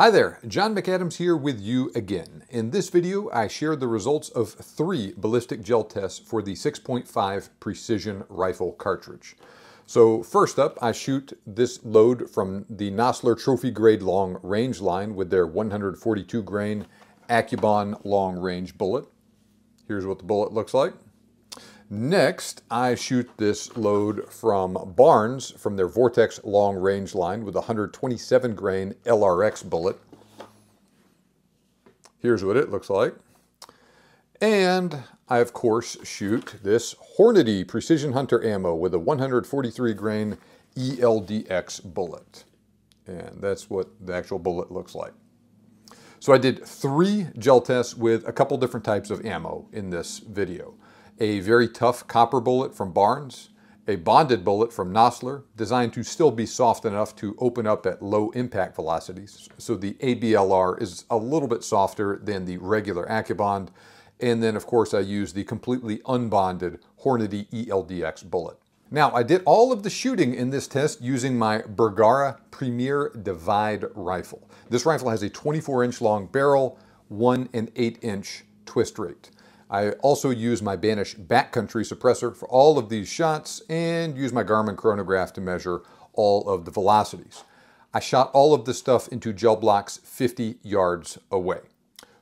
Hi there, John McAdams here with you again. In this video, I shared the results of three ballistic gel tests for the 6.5 precision rifle cartridge. So first up, I shoot this load from the Nosler Trophy Grade long range line with their 142 grain AccuBond long range bullet. Here's what the bullet looks like. Next, I shoot this load from Barnes from their VOR-TX long range line with a 127 grain LRX bullet. Here's what it looks like. And I, of course, shoot this Hornady Precision Hunter ammo with a 143 grain ELDX bullet. And that's what the actual bullet looks like. So I did three gel tests with a couple different types of ammo in this video a very tough copper bullet from Barnes, a bonded bullet from Nosler, designed to still be soft enough to open up at low impact velocities. So the ABLR is a little bit softer than the regular Accubond. And then of course I use the completely unbonded Hornady ELDX bullet. Now I did all of the shooting in this test using my Bergara Premier Divide rifle. This rifle has a 24 inch long barrel, one and eight inch twist rate. I also use my Banish backcountry suppressor for all of these shots and use my Garmin chronograph to measure all of the velocities. I shot all of this stuff into gel blocks 50 yards away.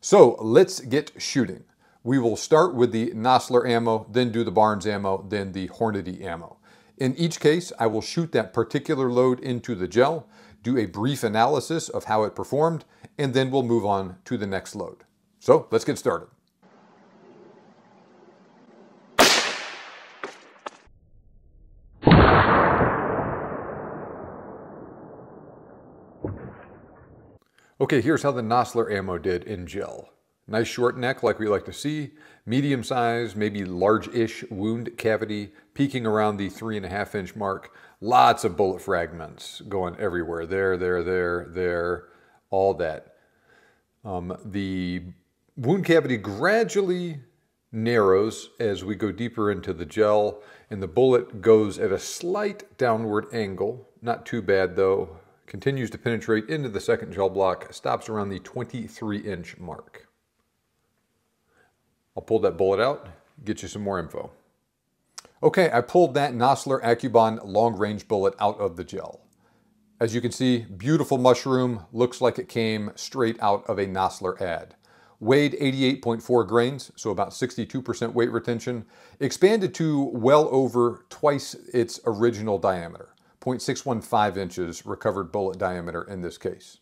So let's get shooting. We will start with the Nosler ammo, then do the Barnes ammo, then the Hornady ammo. In each case, I will shoot that particular load into the gel, do a brief analysis of how it performed, and then we'll move on to the next load. So let's get started. Okay, here's how the Nosler ammo did in gel. Nice short neck like we like to see, medium size, maybe large-ish wound cavity, peaking around the three and a half inch mark. Lots of bullet fragments going everywhere. There, there, there, there, all that. Um, the wound cavity gradually narrows as we go deeper into the gel and the bullet goes at a slight downward angle. Not too bad though continues to penetrate into the second gel block, stops around the 23 inch mark. I'll pull that bullet out, get you some more info. Okay, I pulled that Nosler AccuBond long range bullet out of the gel. As you can see, beautiful mushroom, looks like it came straight out of a Nosler ad. Weighed 88.4 grains, so about 62% weight retention, expanded to well over twice its original diameter. 0.615 inches recovered bullet diameter in this case.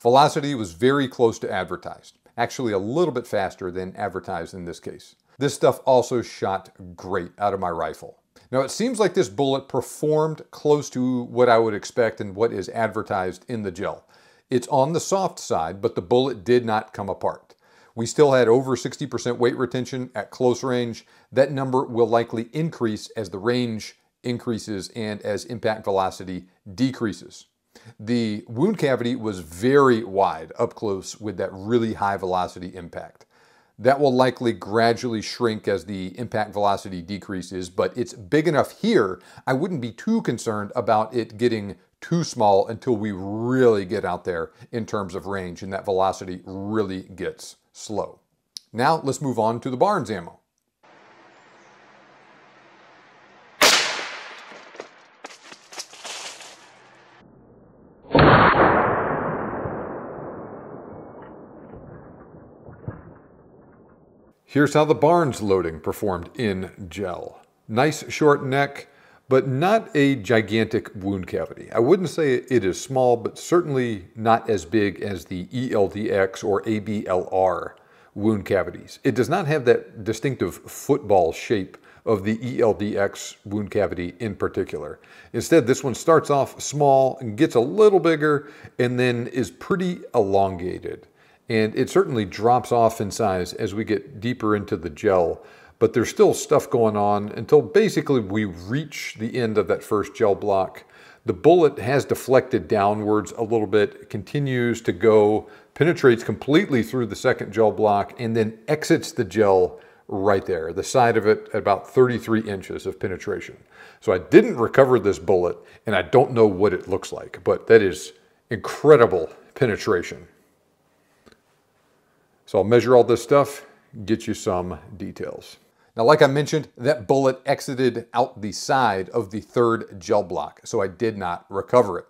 Velocity was very close to advertised, actually a little bit faster than advertised in this case. This stuff also shot great out of my rifle. Now it seems like this bullet performed close to what I would expect and what is advertised in the gel. It's on the soft side, but the bullet did not come apart. We still had over 60% weight retention at close range. That number will likely increase as the range increases and as impact velocity decreases. The wound cavity was very wide up close with that really high velocity impact. That will likely gradually shrink as the impact velocity decreases, but it's big enough here, I wouldn't be too concerned about it getting too small until we really get out there in terms of range and that velocity really gets slow. Now let's move on to the Barnes ammo. Here's how the Barnes loading performed in gel. Nice short neck, but not a gigantic wound cavity. I wouldn't say it is small, but certainly not as big as the ELDX or ABLR wound cavities. It does not have that distinctive football shape of the ELDX wound cavity in particular. Instead, this one starts off small and gets a little bigger and then is pretty elongated. And it certainly drops off in size as we get deeper into the gel, but there's still stuff going on until basically we reach the end of that first gel block. The bullet has deflected downwards a little bit, continues to go, penetrates completely through the second gel block, and then exits the gel right there, the side of it at about 33 inches of penetration. So I didn't recover this bullet, and I don't know what it looks like, but that is incredible penetration. So I'll measure all this stuff, get you some details. Now, like I mentioned, that bullet exited out the side of the third gel block, so I did not recover it.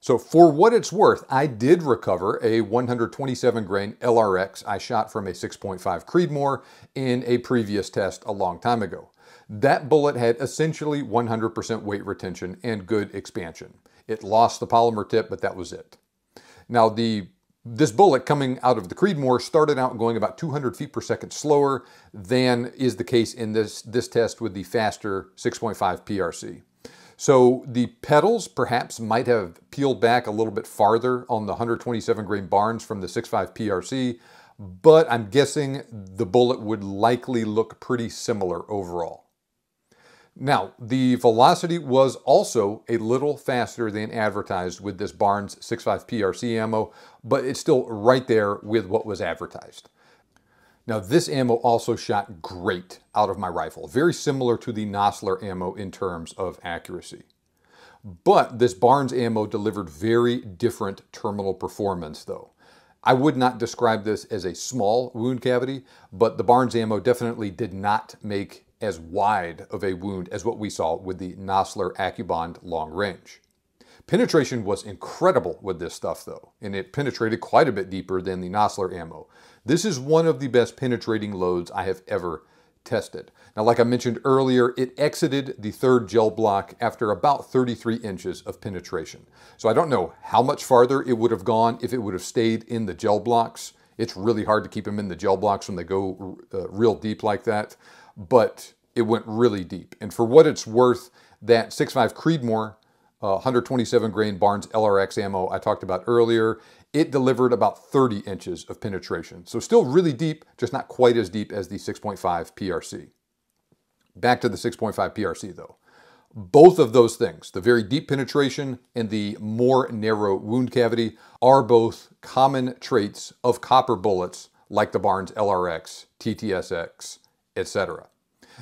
So for what it's worth, I did recover a 127 grain LRX I shot from a 6.5 Creedmoor in a previous test a long time ago. That bullet had essentially 100% weight retention and good expansion. It lost the polymer tip, but that was it. Now the this bullet coming out of the Creedmoor started out going about 200 feet per second slower than is the case in this, this test with the faster 6.5 PRC. So the petals perhaps might have peeled back a little bit farther on the 127 grain Barnes from the 6.5 PRC, but I'm guessing the bullet would likely look pretty similar overall. Now, the velocity was also a little faster than advertised with this Barnes 6.5 PRC ammo, but it's still right there with what was advertised. Now this ammo also shot great out of my rifle, very similar to the Nosler ammo in terms of accuracy. But this Barnes ammo delivered very different terminal performance though. I would not describe this as a small wound cavity, but the Barnes ammo definitely did not make as wide of a wound as what we saw with the Nosler AccuBond long range. Penetration was incredible with this stuff though, and it penetrated quite a bit deeper than the Nosler ammo. This is one of the best penetrating loads I have ever tested. Now, like I mentioned earlier, it exited the third gel block after about 33 inches of penetration. So I don't know how much farther it would have gone if it would have stayed in the gel blocks. It's really hard to keep them in the gel blocks when they go uh, real deep like that, but it went really deep. And for what it's worth, that 6.5 Creedmoor uh, 127 grain Barnes LRX ammo I talked about earlier, it delivered about 30 inches of penetration. So still really deep, just not quite as deep as the 6.5 PRC. Back to the 6.5 PRC though. Both of those things, the very deep penetration and the more narrow wound cavity, are both common traits of copper bullets like the Barnes LRX, TTSX, etc.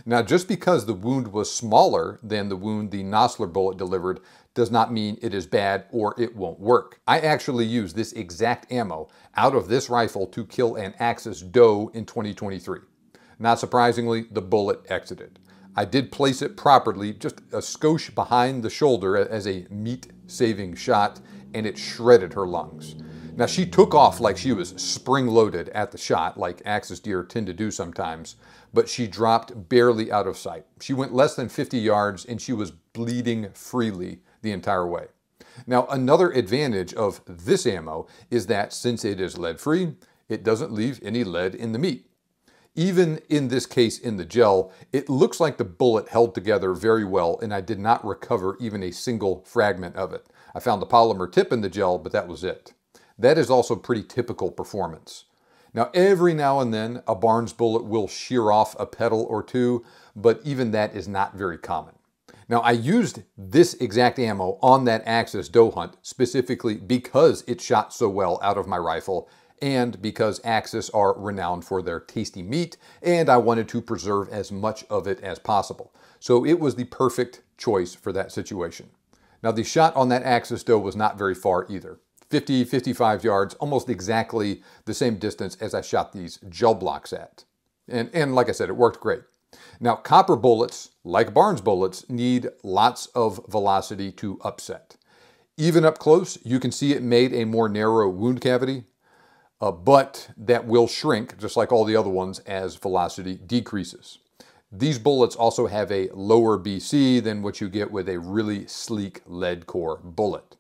Now, just because the wound was smaller than the wound the Nosler bullet delivered does not mean it is bad or it won't work. I actually used this exact ammo out of this rifle to kill an Axis doe in 2023. Not surprisingly, the bullet exited. I did place it properly, just a skosh behind the shoulder as a meat-saving shot, and it shredded her lungs. Now she took off like she was spring-loaded at the shot, like Axis deer tend to do sometimes, but she dropped barely out of sight. She went less than 50 yards and she was bleeding freely the entire way. Now, another advantage of this ammo is that since it is lead-free, it doesn't leave any lead in the meat. Even in this case in the gel, it looks like the bullet held together very well and I did not recover even a single fragment of it. I found the polymer tip in the gel, but that was it. That is also pretty typical performance. Now, every now and then, a Barnes bullet will shear off a petal or two, but even that is not very common. Now I used this exact ammo on that Axis doe hunt specifically because it shot so well out of my rifle and because Axis are renowned for their tasty meat and I wanted to preserve as much of it as possible. So it was the perfect choice for that situation. Now the shot on that Axis doe was not very far either. 50, 55 yards, almost exactly the same distance as I shot these gel blocks at. And, and like I said, it worked great. Now, copper bullets, like Barnes bullets, need lots of velocity to upset. Even up close, you can see it made a more narrow wound cavity, uh, but that will shrink, just like all the other ones, as velocity decreases. These bullets also have a lower BC than what you get with a really sleek lead core bullet.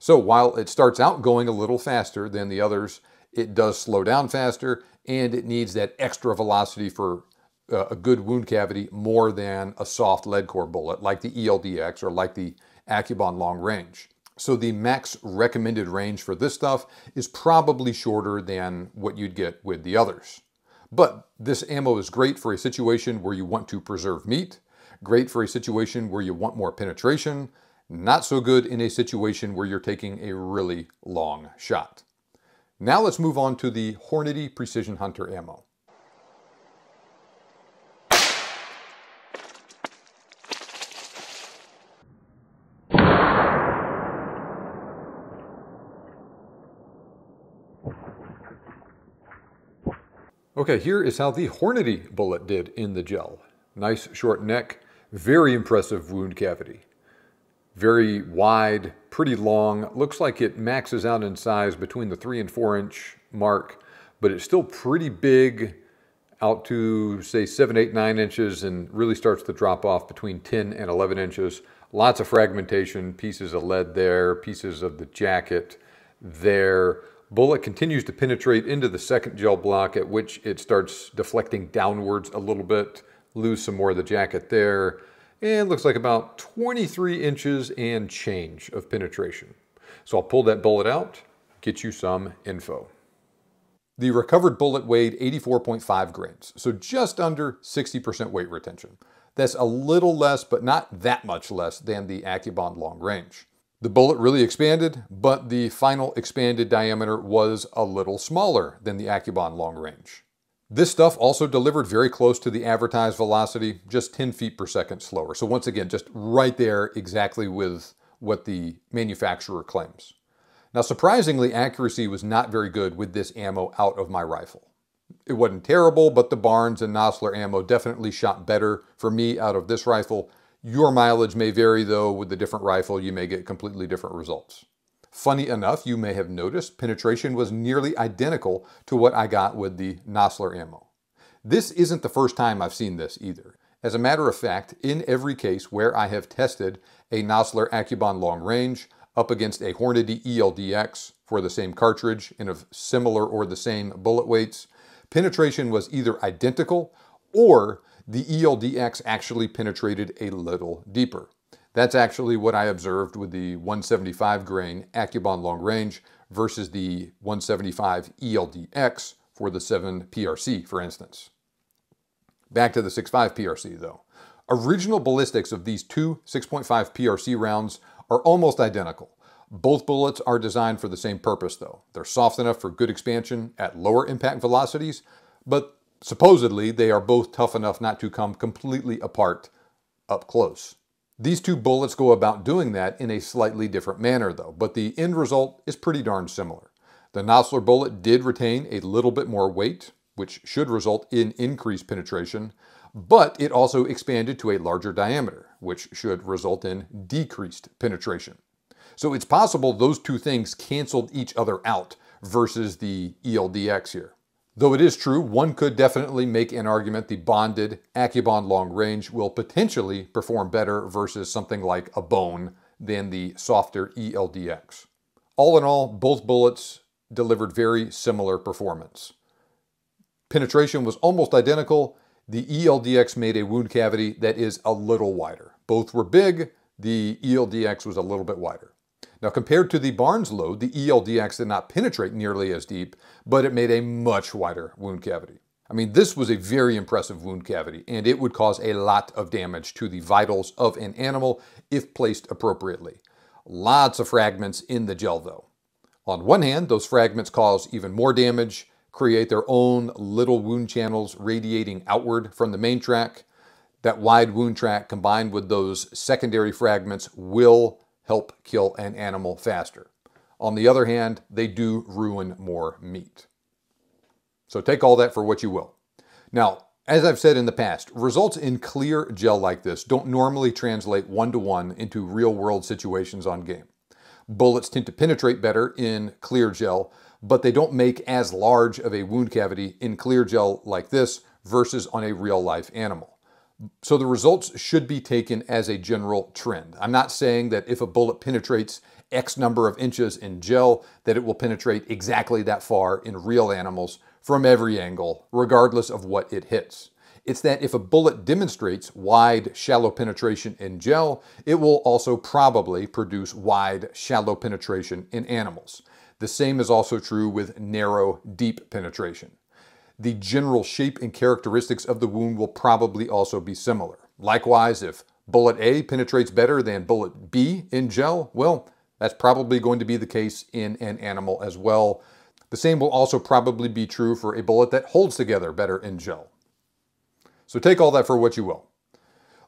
So while it starts out going a little faster than the others, it does slow down faster and it needs that extra velocity for uh, a good wound cavity more than a soft lead core bullet like the ELDX or like the AccuBond long range. So the max recommended range for this stuff is probably shorter than what you'd get with the others. But this ammo is great for a situation where you want to preserve meat, great for a situation where you want more penetration, not so good in a situation where you're taking a really long shot. Now let's move on to the Hornady Precision Hunter ammo. Okay, here is how the Hornady bullet did in the gel. Nice short neck, very impressive wound cavity. Very wide, pretty long. Looks like it maxes out in size between the three and four inch mark, but it's still pretty big out to say seven, eight, nine inches and really starts to drop off between 10 and 11 inches. Lots of fragmentation, pieces of lead there, pieces of the jacket there. Bullet continues to penetrate into the second gel block at which it starts deflecting downwards a little bit, lose some more of the jacket there, and looks like about 23 inches and change of penetration. So I'll pull that bullet out, get you some info. The recovered bullet weighed 84.5 grains, so just under 60% weight retention. That's a little less, but not that much less than the AccuBond long range. The bullet really expanded, but the final expanded diameter was a little smaller than the AccuBond long range. This stuff also delivered very close to the advertised velocity, just 10 feet per second slower. So once again, just right there exactly with what the manufacturer claims. Now surprisingly, accuracy was not very good with this ammo out of my rifle. It wasn't terrible, but the Barnes and Nosler ammo definitely shot better for me out of this rifle your mileage may vary though with the different rifle, you may get completely different results. Funny enough, you may have noticed penetration was nearly identical to what I got with the Nosler ammo. This isn't the first time I've seen this either. As a matter of fact, in every case where I have tested a Nosler AccuBond long range up against a Hornady ELDX for the same cartridge and of similar or the same bullet weights, penetration was either identical or the ELDX actually penetrated a little deeper. That's actually what I observed with the 175 grain AccuBond long range versus the 175 ELDX for the 7 PRC, for instance. Back to the 6.5 PRC though. Original ballistics of these two 6.5 PRC rounds are almost identical. Both bullets are designed for the same purpose though. They're soft enough for good expansion at lower impact velocities, but Supposedly, they are both tough enough not to come completely apart up close. These two bullets go about doing that in a slightly different manner though, but the end result is pretty darn similar. The Nosler bullet did retain a little bit more weight, which should result in increased penetration, but it also expanded to a larger diameter, which should result in decreased penetration. So it's possible those two things canceled each other out versus the ELDX here. Though it is true, one could definitely make an argument the bonded AccuBond long range will potentially perform better versus something like a bone than the softer ELDX. All in all, both bullets delivered very similar performance. Penetration was almost identical. The ELDX made a wound cavity that is a little wider. Both were big, the ELDX was a little bit wider. Now compared to the Barnes load, the ELDX did not penetrate nearly as deep, but it made a much wider wound cavity. I mean, this was a very impressive wound cavity, and it would cause a lot of damage to the vitals of an animal if placed appropriately. Lots of fragments in the gel though. On one hand, those fragments cause even more damage, create their own little wound channels radiating outward from the main track. That wide wound track combined with those secondary fragments will help kill an animal faster. On the other hand, they do ruin more meat. So take all that for what you will. Now, as I've said in the past, results in clear gel like this don't normally translate one-to-one -one into real-world situations on game. Bullets tend to penetrate better in clear gel, but they don't make as large of a wound cavity in clear gel like this versus on a real-life animal. So the results should be taken as a general trend. I'm not saying that if a bullet penetrates X number of inches in gel, that it will penetrate exactly that far in real animals from every angle, regardless of what it hits. It's that if a bullet demonstrates wide, shallow penetration in gel, it will also probably produce wide, shallow penetration in animals. The same is also true with narrow, deep penetration the general shape and characteristics of the wound will probably also be similar. Likewise, if bullet A penetrates better than bullet B in gel, well, that's probably going to be the case in an animal as well. The same will also probably be true for a bullet that holds together better in gel. So take all that for what you will.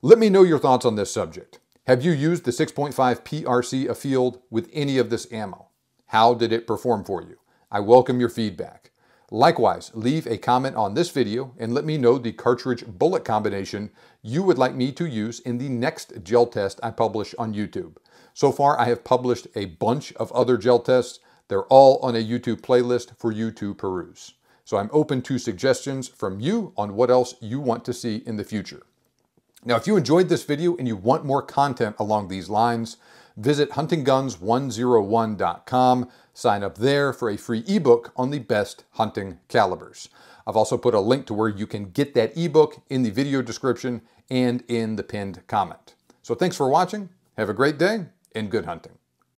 Let me know your thoughts on this subject. Have you used the 6.5 PRC afield with any of this ammo? How did it perform for you? I welcome your feedback. Likewise, leave a comment on this video and let me know the cartridge bullet combination you would like me to use in the next gel test I publish on YouTube. So far, I have published a bunch of other gel tests. They're all on a YouTube playlist for you to peruse. So I'm open to suggestions from you on what else you want to see in the future. Now, if you enjoyed this video and you want more content along these lines, visit huntingguns101.com. Sign up there for a free ebook on the best hunting calibers. I've also put a link to where you can get that ebook in the video description and in the pinned comment. So thanks for watching. Have a great day and good hunting.